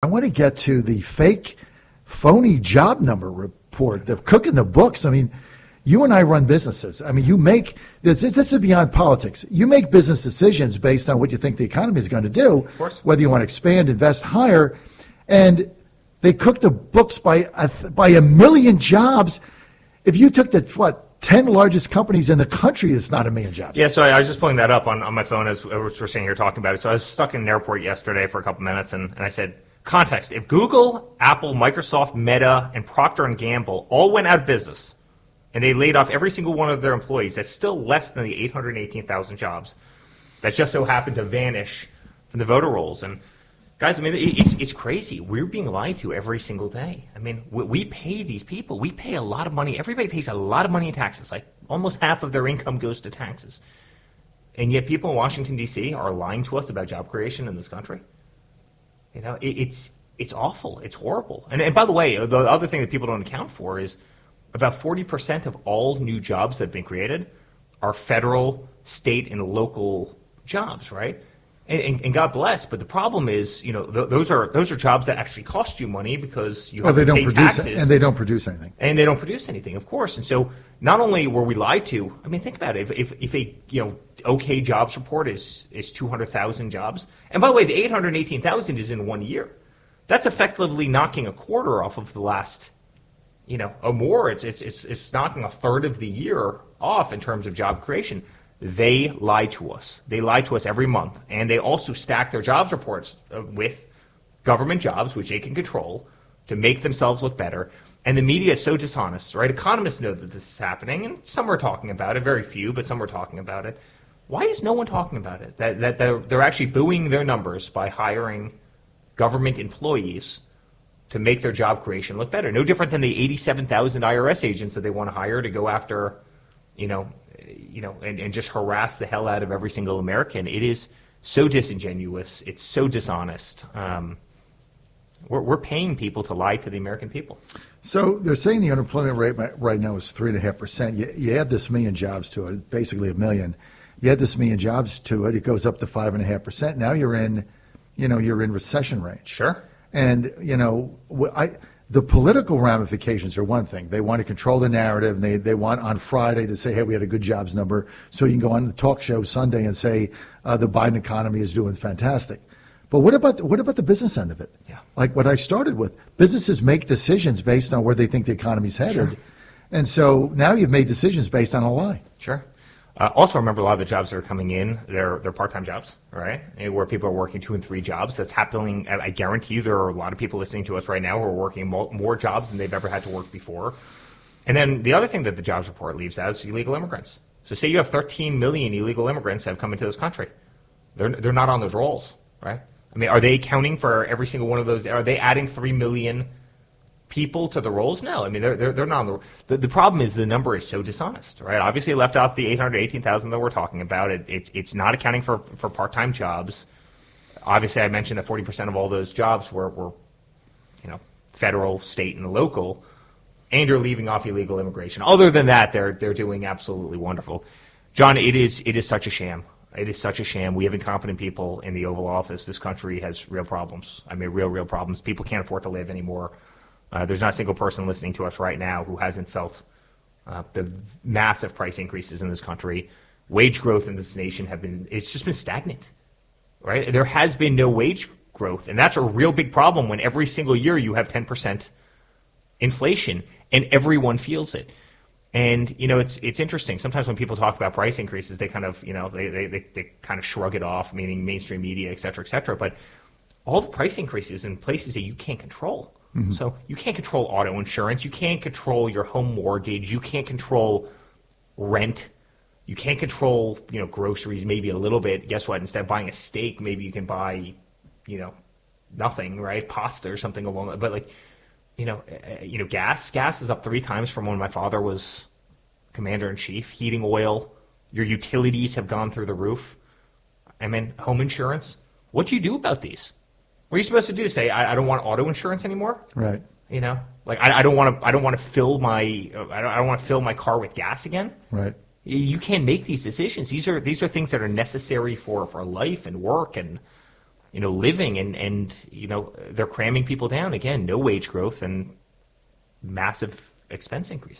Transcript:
I want to get to the fake, phony job number report, the cooking the books. I mean, you and I run businesses. I mean, you make this. This is beyond politics. You make business decisions based on what you think the economy is going to do, Of course. whether you want to expand, invest, hire, and they cook the books by a, by a million jobs. If you took the what ten largest companies in the country, it's not a million jobs. Yeah, so I, I was just pulling that up on, on my phone as, as we're sitting here talking about it. So I was stuck in an airport yesterday for a couple minutes, and, and I said, context: if Google, Apple, Microsoft, Meta, and Procter and Gamble all went out of business, and they laid off every single one of their employees, that's still less than the 818,000 jobs that just so happened to vanish from the voter rolls. And guys, I mean, it's it's crazy. We're being lied to every single day. I mean, we, we pay these people. We pay a lot of money. Everybody pays a lot of money in taxes. Like almost half of their income goes to taxes. And yet, people in Washington D.C. are lying to us about job creation in this country. You know, it, it's it's awful. It's horrible. And, and by the way, the other thing that people don't account for is about forty percent of all new jobs that have been created are federal, state, and local jobs, right? And, and, God bless, but the problem is, you know, th- those are those are jobs that actually cost you money because you Well, have they to don't pay produce taxes and they don't produce anything. and they don't produce anything, of course. And so, not only were we lied to, I mean, think about it. If, if, if a you know OK jobs report is is two hundred thousand jobs, and by the way, the eight hundred eighteen thousand is in one year. That's effectively knocking a quarter off of the last, you know, or more. It's it's it's, it's knocking a third of the year off in terms of job creation. They lie to us. They lie to us every month, and they also stack their jobs reports uh, with government jobs, which they can control, to make themselves look better. And the media is so dishonest, right? Economists know that this is happening, and some are talking about it. Very few, but some are talking about it. Why is no one talking about it? That, that they're, they're actually booing their numbers by hiring government employees to make their job creation look better. No different than the 87,000 IRS agents that they want to hire to go after, you know, you know, and, and just harass the hell out of every single American. It is so disingenuous. It's so dishonest. Um, we're, we're paying people to lie to the American people. So they're saying the unemployment rate right now is three and a half percent. You, you add this million jobs to it, basically a million. You add this million jobs to it, it goes up to five and a half percent. Now you're in, you know, you're in recession range. Sure. And you know, I, the political ramifications are one thing. They want to control the narrative. And they they want on Friday to say, "Hey, we had a good jobs number," so you can go on the talk show Sunday and say uh, the Biden economy is doing fantastic. But what about what about the business end of it? Yeah. Like what I started with, businesses make decisions based on where they think the economy's headed, and so now you've made decisions based on a lie. Sure. Uh, also, remember a lot of the jobs that are coming in, they're they're part time jobs, right? Where people are working two and three jobs. That's happening. I guarantee you, there are a lot of people listening to us right now who are working more jobs than they've ever had to work before. And then the other thing that the jobs report leaves out is illegal immigrants. So, say you have 13 million illegal immigrants that have come into this country. They're they're not on those rolls, right? I mean, are they accounting for every single one of those? Are they adding three million people to the rolls? No, I mean they're they're, they're not the, the. The problem is the number is so dishonest, right? Obviously, left out the eight hundred eighteen thousand that we're talking about. It, it's it's not accounting for for part time jobs. Obviously, I mentioned that forty percent of all those jobs were were, you know, federal, state, and local, and you're leaving off illegal immigration. Other than that, they're they're doing absolutely wonderful. John, it is it is such a sham. It is such a sham. We have incompetent people in the Oval Office. This country has real problems. I mean, real, real problems. People can't afford to live anymore. Uh, there's not a single person listening to us right now who hasn't felt uh, the massive price increases in this country. Wage growth in this nation have been, it's just been stagnant, right? There has been no wage growth. And that's a real big problem when every single year you have 10% inflation and everyone feels it. And you know it's it's interesting. Sometimes when people talk about price increases, they kind of you know they, they, they, they kind of shrug it off, meaning mainstream media, et cetera, et cetera. But all the price increases in places that you can't control. So you can't control auto insurance, you can't control your home mortgage, you can't control rent, you can't control you know groceries maybe a little bit. Guess what? Instead of buying a steak, maybe you can buy you know nothing, right? Pasta or something along. that. But like you know, uh, you know, gas. Gas is up three times from when my father was commander in chief. Heating oil, your utilities have gone through the roof. I mean, home insurance. What do you do about these? What are you supposed to do? Say, I, I don't want auto insurance anymore. Right. You know, like I, I don't want to. I don't want to fill my. uh, I don't, I don't want to fill my car with gas again. Right. You- can't make these decisions. These are these are things that are necessary for for life and work and you know, living and, and, you know, they're cramming people down again, no wage growth and massive expense increases.